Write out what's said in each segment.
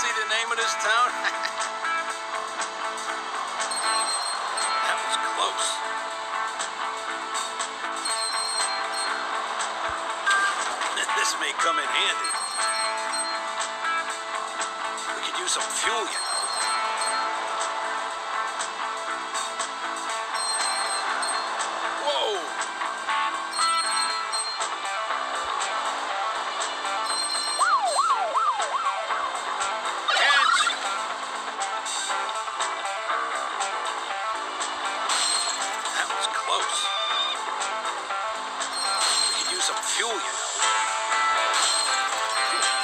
the name of this town? that was close. this may come in handy. We could use some fuel, you. you some fuel, you know.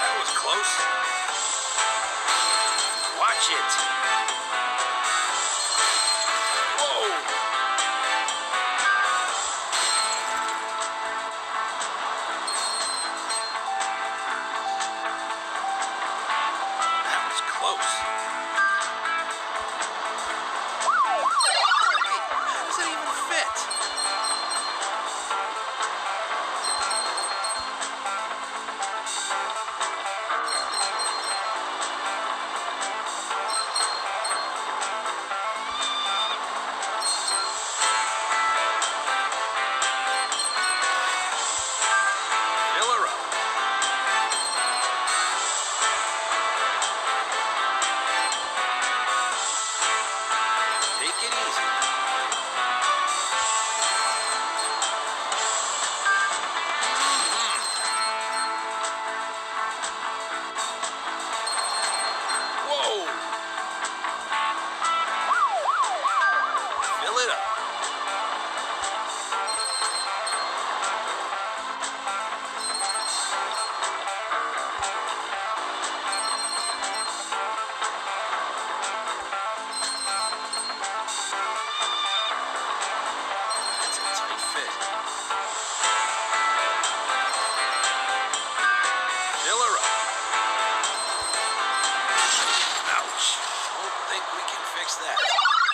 That was close. Watch it. can fix that.